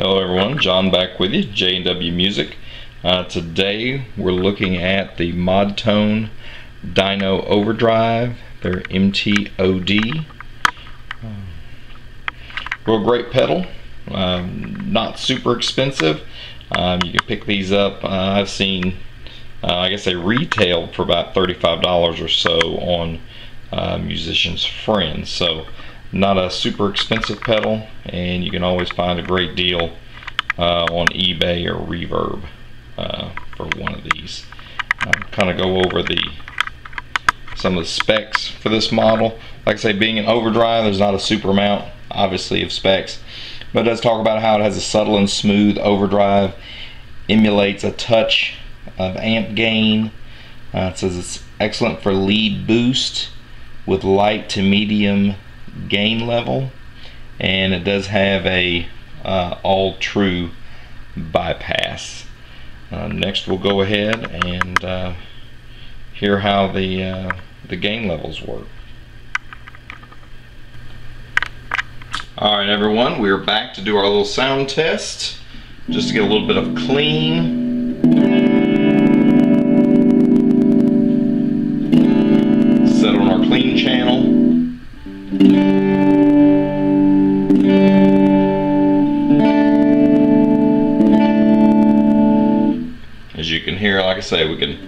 Hello everyone, John back with you, J&W Music. Uh, today we're looking at the Modtone Dyno Overdrive, their MTOD. Real great pedal, um, not super expensive. Um, you can pick these up, uh, I've seen, uh, I guess they retail for about $35 or so on uh, Musician's Friends. So not a super expensive pedal and you can always find a great deal uh, on eBay or Reverb uh, for one of these. I'll kind of go over the some of the specs for this model. Like I say, being an overdrive, there's not a super amount, obviously, of specs, but it does talk about how it has a subtle and smooth overdrive, emulates a touch of amp gain. Uh, it says it's excellent for lead boost with light to medium gain level and it does have a uh, all true bypass. Uh, next we'll go ahead and uh, hear how the uh, the gain levels work. Alright everyone we're back to do our little sound test just to get a little bit of clean as you can hear, like I say, we can.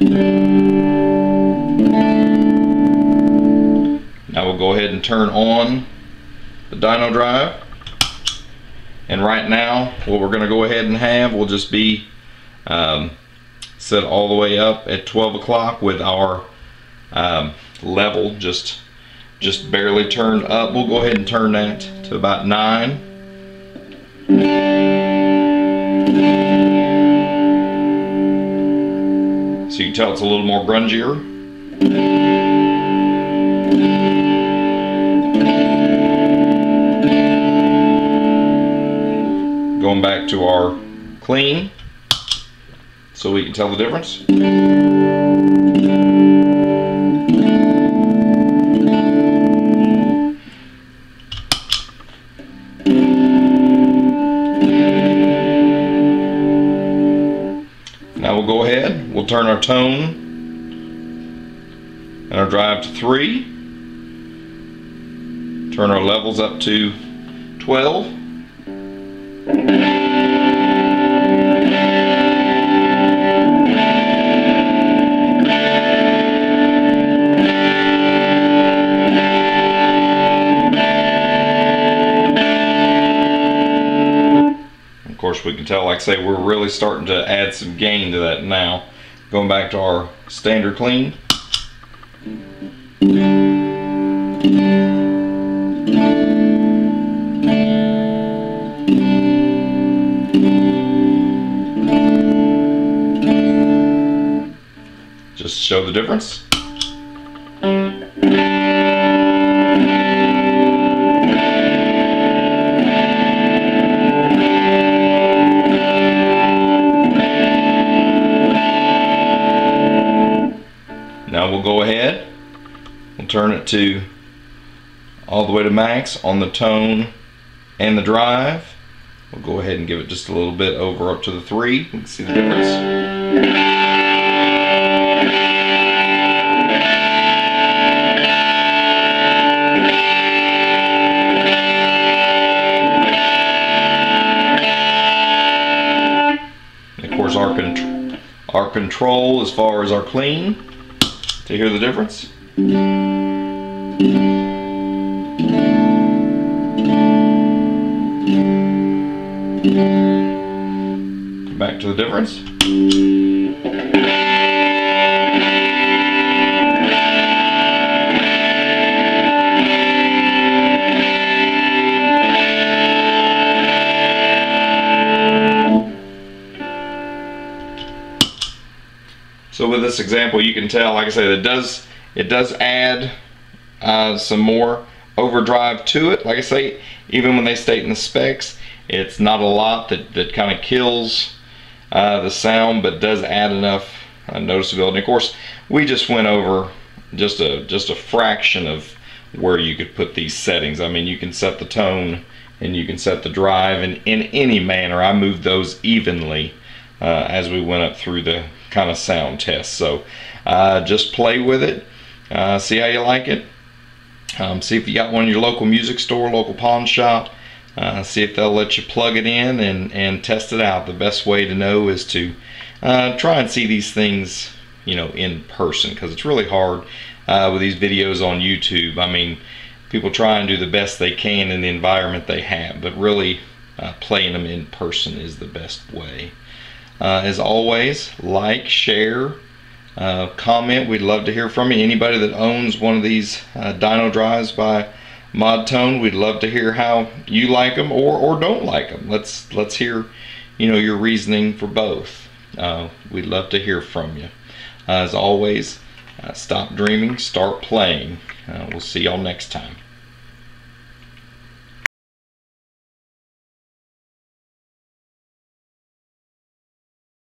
Now we'll go ahead and turn on the dyno drive. And right now, what we're going to go ahead and have will just be um, set all the way up at 12 o'clock with our um, level just just barely turned up. We'll go ahead and turn that to about 9. So you can tell it's a little more grungier. Going back to our clean so we can tell the difference. Now we'll go ahead, we'll turn our tone and our drive to 3. Turn our levels up to 12. Course we can tell like I say we're really starting to add some gain to that now. Going back to our standard clean. Just show the difference turn it to all the way to max on the tone and the drive. We'll go ahead and give it just a little bit over up to the three. You can see the difference. of course our, con our control as far as our clean to hear the difference? Back to the difference. So with this example, you can tell, like I said, it does it does add uh, some more overdrive to it. Like I say, even when they state in the specs, it's not a lot that, that kind of kills uh, the sound, but does add enough uh, noticeability. Of course, we just went over just a just a fraction of where you could put these settings. I mean, you can set the tone and you can set the drive in, in any manner. I moved those evenly uh, as we went up through the kind of sound test. So uh, just play with it, uh, see how you like it. Um, see if you got one in your local music store, local pawn shop. Uh, see if they'll let you plug it in and, and test it out. The best way to know is to uh, try and see these things, you know, in person because it's really hard uh, with these videos on YouTube. I mean, people try and do the best they can in the environment they have, but really uh, playing them in person is the best way. Uh, as always, like, share, uh, comment. We'd love to hear from you. Anybody that owns one of these uh, dyno drives by Modtone, we'd love to hear how you like them or, or don't like them. Let's let's hear, you know, your reasoning for both. Uh, we'd love to hear from you. as always, uh, stop dreaming, start playing. Uh, we'll see y'all next time.